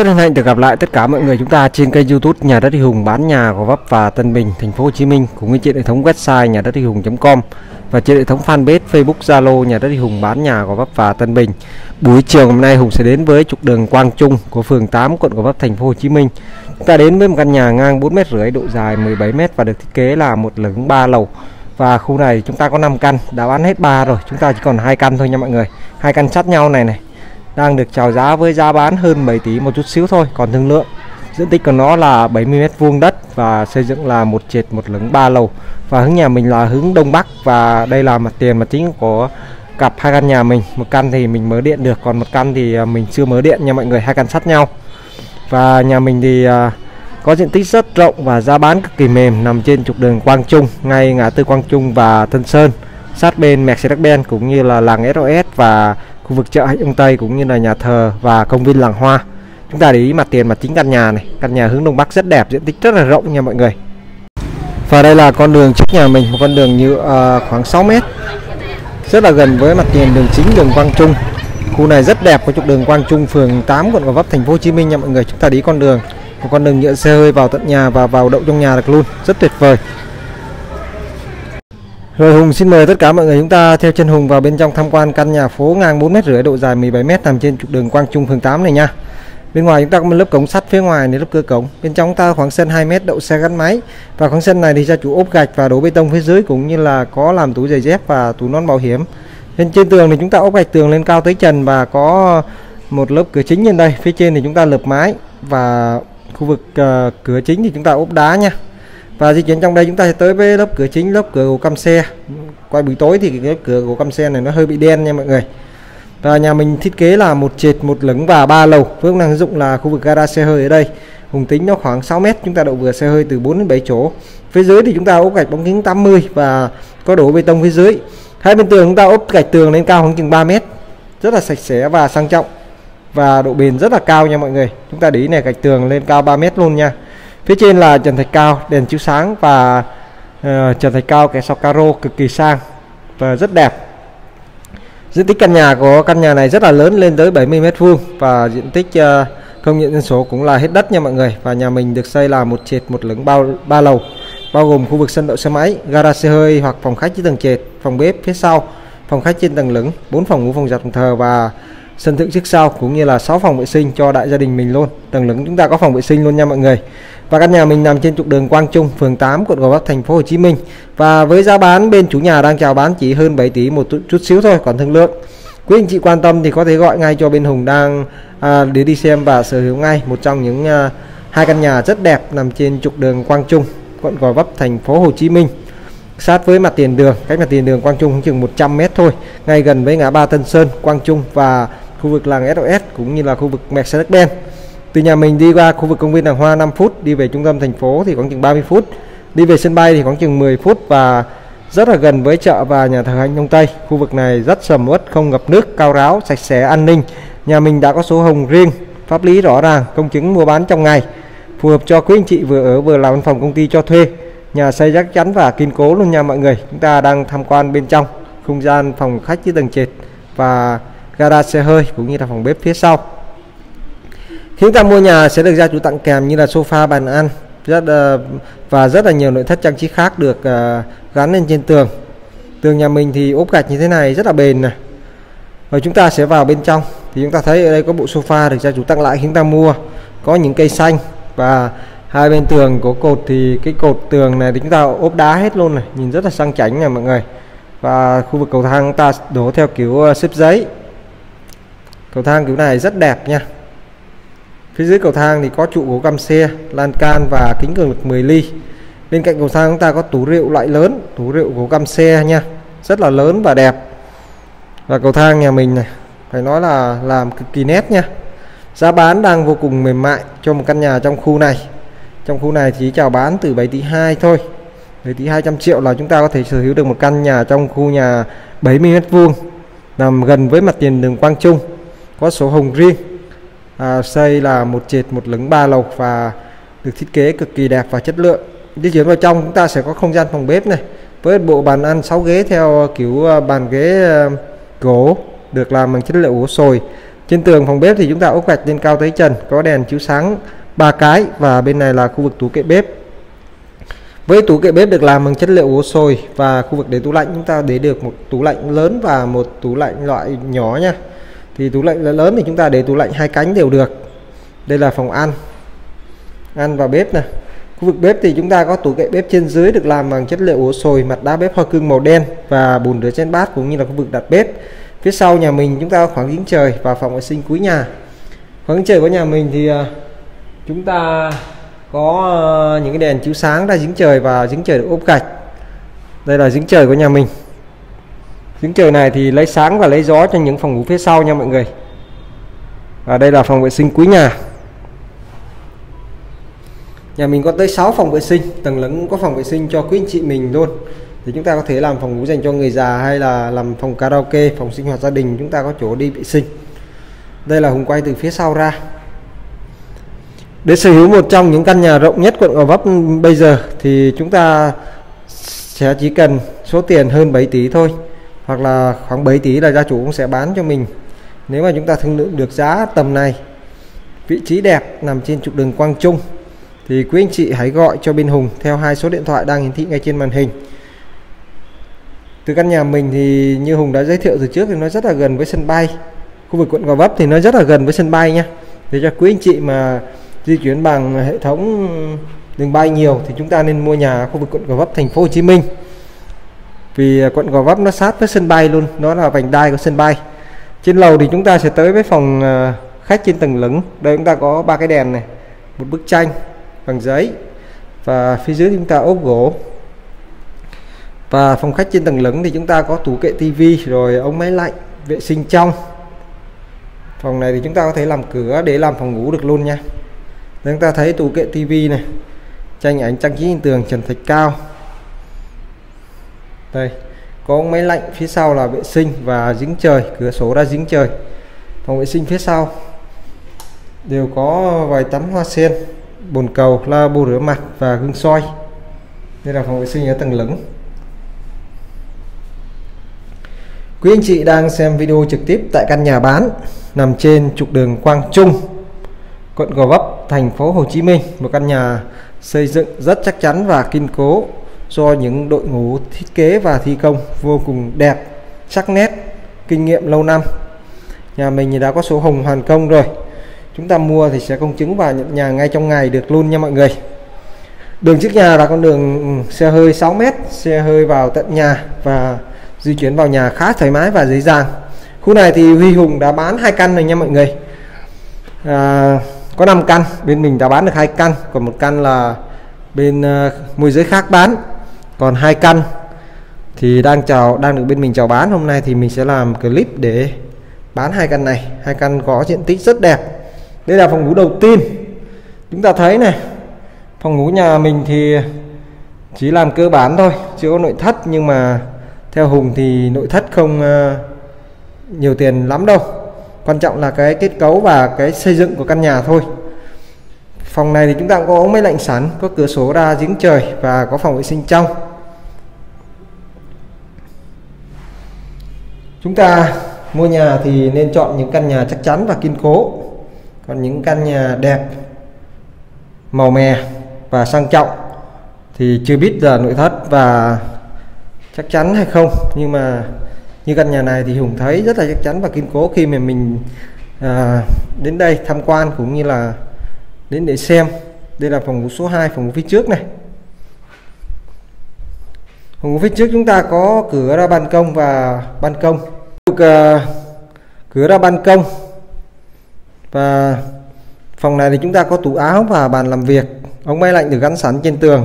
Rất hân hạnh được gặp lại tất cả mọi người chúng ta trên kênh YouTube Nhà đất Huy Hùng bán nhà Gò Vấp và Tân Bình, thành phố Hồ Chí Minh cũng như trên hệ thống website nhà đất Huy Hùng.com và trên hệ thống fanpage Facebook Zalo Nhà đất Huy Hùng bán nhà Gò Vấp và Tân Bình. Buổi chiều hôm nay Hùng sẽ đến với trục đường Quang Trung của phường 8 quận Gò Vấp thành phố Hồ Chí Minh. Chúng ta đến với một căn nhà ngang 4 m rưỡi, độ dài 17 m và được thiết kế là một lửng 3 lầu. Và khu này chúng ta có 5 căn, đã bán hết 3 rồi, chúng ta chỉ còn hai căn thôi nha mọi người. Hai căn sát nhau này này đang được chào giá với giá bán hơn 7 tỷ một chút xíu thôi, còn thương lượng. Diện tích của nó là 70 mét vuông đất và xây dựng là một trệt một lửng ba lầu. Và hướng nhà mình là hướng đông bắc và đây là mặt tiền mặt chính của cặp hai căn nhà mình. Một căn thì mình mới điện được, còn một căn thì à, mình chưa mới điện nha mọi người, hai căn sát nhau. Và nhà mình thì à, có diện tích rất rộng và giá bán cực kỳ mềm, nằm trên trục đường Quang Trung, ngay ngã tư Quang Trung và Tân Sơn. Sát bên Mercedes-Benz cũng như là làng SOS và khu vực chợ Hạnh Ông Tây cũng như là nhà thờ và công viên làng hoa. Chúng ta để ý mặt tiền mặt chính căn nhà này căn nhà hướng đông bắc rất đẹp diện tích rất là rộng nha mọi người. Và đây là con đường trước nhà mình một con đường như uh, à, khoảng 6 mét. Rất là gần với mặt tiền đường chính đường Quang Trung. Khu này rất đẹp có trục đường Quang Trung phường 8 quận Gò Vấp thành phố Hồ Chí Minh nha mọi người. Chúng ta đi con đường một con đường nhựa xe hơi vào tận nhà và vào đậu trong nhà được luôn. Rất tuyệt vời rồi Hùng xin mời tất cả mọi người chúng ta theo chân Hùng vào bên trong tham quan căn nhà phố ngang 4 mét rưỡi độ dài 17 mét nằm trên trục đường Quang Trung phường 8 này nha. Bên ngoài chúng ta có một lớp cổng sắt phía ngoài này lớp cửa cổng. Bên trong ta khoảng sân 2 mét đậu xe gắn máy. Và khoảng sân này thì gia chủ ốp gạch và đổ bê tông phía dưới cũng như là có làm túi giày dép và tủ nón bảo hiểm. Bên trên tường thì chúng ta ốp gạch tường lên cao tới trần và có một lớp cửa chính trên đây. Phía trên thì chúng ta lợp mái và khu vực uh, cửa chính thì chúng ta ốp đá nha và di chuyển trong đây chúng ta sẽ tới với lớp cửa chính, lớp cửa gỗ căm xe. Quay buổi tối thì cái cửa gỗ căm xe này nó hơi bị đen nha mọi người. Và nhà mình thiết kế là một trệt, một lửng và ba lầu. Với năng dụng là khu vực gara xe hơi ở đây. Hùng tính nó khoảng 6 mét, chúng ta đậu vừa xe hơi từ 4 đến 7 chỗ. Phía dưới thì chúng ta ốp gạch bóng kính 80 và có đổ bê tông phía dưới. Hai bên tường chúng ta ốp gạch tường lên cao khoảng chừng 3 mét. Rất là sạch sẽ và sang trọng. Và độ bền rất là cao nha mọi người. Chúng ta để ý này, gạch tường lên cao 3 mét luôn nha phía trên là trần thạch cao đèn chiếu sáng và uh, trần thạch cao kẻ sau caro cực kỳ sang và rất đẹp. Diện tích căn nhà của căn nhà này rất là lớn lên tới 70 mét vuông và diện tích uh, công nhận dân số cũng là hết đất nha mọi người. Và nhà mình được xây là một trệt một lửng bao ba lầu bao gồm khu vực sân đậu xe máy gara xe hơi hoặc phòng khách trên tầng trệt phòng bếp phía sau phòng khách trên tầng lửng bốn phòng ngủ phòng giặt phòng thờ và sân thượng trước sau cũng như là 6 phòng vệ sinh cho đại gia đình mình luôn. Tầng lửng chúng ta có phòng vệ sinh luôn nha mọi người. Và căn nhà mình nằm trên trục đường Quang Trung phường 8 quận Gò Vấp thành phố Hồ Chí Minh. Và với giá bán bên chủ nhà đang chào bán chỉ hơn 7 tỷ một chút xíu thôi còn thương lượng. Quý anh chị quan tâm thì có thể gọi ngay cho bên Hùng đang à, để đi xem và sở hữu ngay một trong những à, hai căn nhà rất đẹp nằm trên trục đường Quang Trung quận Gò Vấp thành phố Hồ Chí Minh. Sát với mặt tiền đường cách mặt tiền đường Quang Trung chừng 100 m thôi ngay gần với ngã ba Tân Sơn Quang Trung và khu vực làng SOS cũng như là khu vực Mercedes-Benz. Từ nhà mình đi qua khu vực công viên Làng Hoa 5 phút, đi về trung tâm thành phố thì khoảng chừng 30 phút, đi về sân bay thì khoảng chừng 10 phút và rất là gần với chợ và nhà thờ Anh Đông Tây. Khu vực này rất sầm uất, không ngập nước, cao ráo, sạch sẽ, an ninh. Nhà mình đã có số hồng riêng, pháp lý rõ ràng, công chứng mua bán trong ngày, phù hợp cho quý anh chị vừa ở vừa làm văn phòng công ty cho thuê. Nhà xây chắc chắn và kiên cố luôn nha mọi người. Chúng ta đang tham quan bên trong không gian phòng khách dưới tầng trệt và gara xe hơi cũng như là phòng bếp phía sau. Khi chúng ta mua nhà sẽ được gia chủ tặng kèm như là sofa bàn ăn rất uh, và rất là nhiều nội thất trang trí khác được uh, gắn lên trên tường. Tường nhà mình thì ốp gạch như thế này rất là bền này rồi chúng ta sẽ vào bên trong. Thì chúng ta thấy ở đây có bộ sofa được gia chủ tặng lại khi chúng ta mua. Có những cây xanh và hai bên tường của cột thì cái cột tường này thì chúng ta ốp đá hết luôn này. Nhìn rất là sang chảnh này mọi người. Và khu vực cầu thang ta đổ theo kiểu ờ, xếp giấy cầu thang kiểu này rất đẹp nha. Phía dưới cầu thang thì có trụ gỗ căm xe, lan can và kính cường lực 10 ly. Bên cạnh cầu thang chúng ta có tủ rượu loại lớn, tủ rượu gỗ căm xe nha. Rất là lớn và đẹp. Và cầu thang nhà mình này, phải nói là làm cực kỳ nét nha. Giá bán đang vô cùng mềm mại cho một căn nhà trong khu này. Trong khu này chỉ chào bán từ 7 tỷ 2 thôi. 7 tỷ 200 triệu là chúng ta có thể sở hữu được một căn nhà trong khu nhà 70 mét vuông, nằm gần với mặt tiền đường Quang Trung có sổ hồng riêng. À, xây là một trệt một lửng ba lầu và được thiết kế cực kỳ đẹp và chất lượng. Di chuyển vào trong chúng ta sẽ có không gian phòng bếp này với bộ bàn ăn 6 ghế theo ờ, kiểu ờ, bàn ghế ờ, gỗ được làm bằng chất liệu gỗ sồi. Trên tường phòng bếp thì chúng ta ốp gạch lên cao tới trần có đèn chiếu sáng ba cái và bên này là khu vực tủ kệ bếp. Với tủ kệ bếp được làm bằng chất liệu gỗ sồi và khu vực để tủ lạnh chúng ta để được một tủ lạnh lớn và một tủ lạnh loại nhỏ nha thì tủ lạnh lớn thì chúng ta để tủ lạnh hai cánh đều được. Đây là phòng ăn. Ăn và bếp nè khu vực bếp thì chúng ta có tủ kệ bếp trên dưới được làm bằng chất liệu gỗ sồi, mặt đá bếp hoa cương màu đen và bồn rửa chén bát cũng như là khu vực đặt bếp. Phía sau nhà mình chúng ta có khoảng giếng trời và phòng vệ sinh cuối nhà. Khoảng giếng trời của nhà mình thì à, chúng ta có ờ, những cái đèn chiếu sáng ra giếng trời và giếng trời được ốp gạch. Đây là giếng trời của nhà mình giếng trời này thì lấy sáng và lấy gió cho những phòng ngủ phía sau nha mọi người. Và đây là phòng vệ sinh cuối nhà. Nhà mình có tới 6 phòng vệ sinh, tầng lẫn có phòng vệ sinh cho quý anh chị mình luôn. Thì chúng ta có thể làm phòng ngủ dành cho người già hay là làm phòng karaoke, phòng sinh hoạt gia đình, chúng ta có chỗ đi vệ sinh. Đây là hùng quay từ phía sau ra. Để sở hữu một trong những căn nhà rộng nhất quận Gò Vấp bây giờ thì chúng ta sẽ chỉ cần số tiền hơn 7 tỷ thôi hoặc là khoảng 7 tỷ là gia chủ cũng sẽ bán cho mình. Nếu mà chúng ta thương lượng được giá tầm này, vị trí đẹp nằm trên trục đường Quang Trung, thì quý anh chị hãy gọi cho bên Hùng theo hai số điện thoại đang hiển thị ngay trên màn hình. Từ căn nhà mình thì như Hùng đã giới thiệu từ trước thì nó rất là gần với sân bay. Khu vực quận Gò Vấp thì nó rất là gần với sân bay nha để cho quý anh chị mà di chuyển bằng hệ thống đường bay nhiều thì chúng ta nên mua nhà khu vực quận Gò Vấp, thành phố Hồ Chí Minh vì à, quận Gò Vấp nó sát với sân bay luôn nó là vành đai của sân bay. Trên lầu thì chúng ta sẽ tới với phòng à, khách trên tầng lửng. Đây chúng ta có ba cái đèn này, một bức tranh bằng giấy và phía dưới chúng ta ốp gỗ. Và phòng khách trên tầng lửng thì chúng ta có tủ kệ tivi rồi ống máy lạnh, vệ sinh trong. Phòng này thì chúng ta có thể làm cửa để làm phòng ngủ được luôn nha. Chúng ta thấy tủ kệ tivi này, tranh ảnh trang trí trên tường, trần thạch cao đây có máy lạnh phía sau là vệ sinh và dính trời cửa sổ ra dính trời. Phòng vệ sinh phía sau đều có vài tắm hoa sen bồn cầu lavabo rửa mặt và gương soi. Đây là phòng vệ sinh ở tầng lửng. Quý anh chị đang xem video trực tiếp tại căn nhà bán nằm trên trục đường Quang Trung, quận Gò Vấp, thành phố Hồ Chí Minh. Một căn nhà xây dựng rất chắc chắn và kiên cố do những đội ngũ thiết kế và thi công vô cùng đẹp, sắc nét, kinh nghiệm lâu năm. Nhà mình thì đã có số hồng hoàn công rồi. Chúng ta mua thì sẽ công chứng và nhận nhà ngay trong ngày được luôn nha mọi người. Đường trước nhà là con đường ừ, xe hơi 6 m, xe hơi vào tận nhà và di chuyển vào nhà khá thoải mái và dễ dàng khu này thì Huy Hùng đã bán hai căn rồi nha mọi người à, có 5 căn bên mình đã bán được hai căn còn một căn là bên uh, môi giới khác bán còn hai căn thì đang chào, đang được bên mình chào bán. Hôm nay thì mình sẽ làm clip để bán hai căn này. Hai căn có diện tích rất đẹp. Đây là phòng ngủ đầu tiên. Chúng ta thấy này, phòng ngủ nhà mình thì chỉ làm cơ bản thôi, chưa có nội thất. Nhưng mà theo Hùng thì nội thất không ờ, nhiều tiền lắm đâu. Quan trọng là cái kết cấu và cái xây dựng của căn nhà thôi. Phòng này thì chúng ta cũng có ống máy lạnh sẵn, có cửa sổ ra giếng trời và có phòng vệ sinh trong. Chúng ta mua nhà thì nên chọn những căn nhà chắc chắn và kiên cố. Còn những căn nhà đẹp màu mè và sang trọng thì chưa biết giờ nội thất và chắc chắn hay không. Nhưng mà như căn nhà này thì Hùng thấy rất là chắc chắn và kiên cố khi mà mình à, đến đây tham quan cũng như là đến để xem. Đây là phòng ngủ số 2 phòng ngủ phía trước này phòng ngủ phía trước chúng ta có cửa ra ban công và ban công. Uh, cửa ra ban công. Và phòng này thì chúng ta có tủ áo và bàn làm việc. Ống máy lạnh được gắn sẵn trên tường.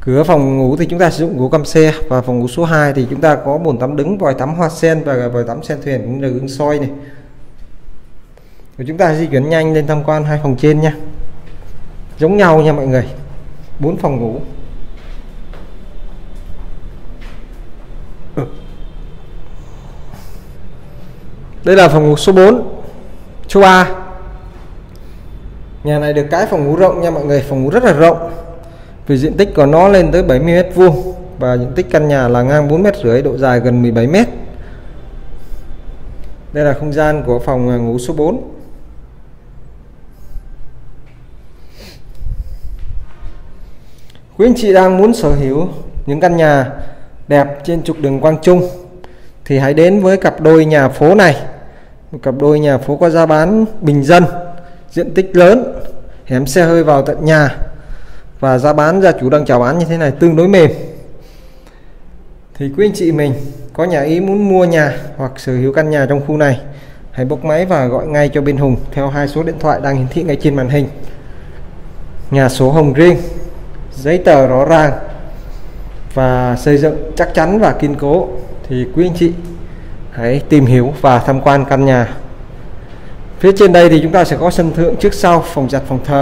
Cửa phòng ngủ thì chúng ta sử dụng gỗ căm xe. Và phòng ngủ số 2 thì chúng ta có bồn tắm đứng vòi tắm hoa sen và vòi tắm sen thuyền cũng được ứng soi này. Rồi chúng ta di chuyển nhanh lên tham quan hai phòng trên nha giống nhau nha mọi người. Bốn phòng ngủ. Ừ. Đây là phòng ngủ số 4 số 3 nhà này được cái phòng ngủ rộng nha mọi người, phòng ngủ rất là rộng. Vì diện tích của nó lên tới 70 mét vuông và diện tích căn nhà là ngang 4 mét rưỡi, độ dài gần 17 mét. Đây là không gian của phòng ngủ số 4 Quý anh chị đang muốn sở hữu những căn nhà đẹp trên trục đường Quang Trung thì hãy đến với cặp đôi nhà phố này. Một cặp đôi nhà phố có giá bán bình dân, diện tích lớn, hẻm xe hơi vào tận nhà và giá bán gia chủ đang chào bán như thế này tương đối mềm. Thì quý anh chị mình có nhà ý muốn mua nhà hoặc sở hữu căn nhà trong khu này, hãy bốc máy và gọi ngay cho bên Hùng theo hai số điện thoại đang hiển thị ngay trên màn hình. Nhà số hồng riêng giấy tờ rõ ràng và xây dựng chắc chắn và kiên cố thì quý anh chị hãy tìm hiểu và tham quan căn nhà. Phía trên đây thì chúng ta sẽ có sân thượng trước sau, phòng giặt, phòng thờ.